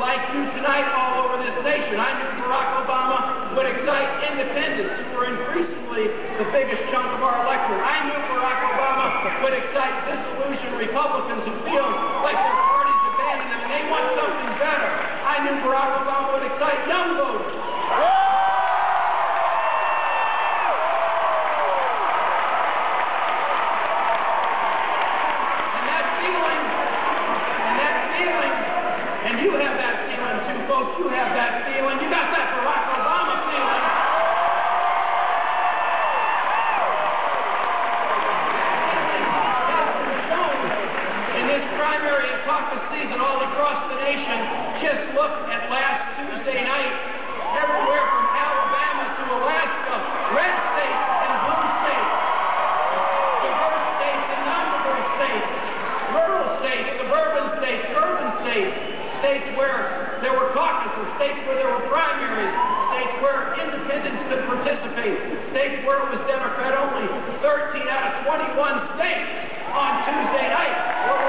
like you tonight all over this nation. I knew Barack Obama would excite independents who are increasingly the biggest chunk of our electorate. I knew Barack Obama would excite disillusioned Republicans who feel like their party's abandoned them and they want something better. I knew Barack Obama would excite young you have that feeling too, folks. You have that feeling. You got that Barack Obama feeling. In this primary and caucus season all across the nation. Just look at last Tuesday night, states, where there were caucuses, states where there were primaries, states where independents could participate, states where it was Democrat only. 13 out of 21 states on Tuesday night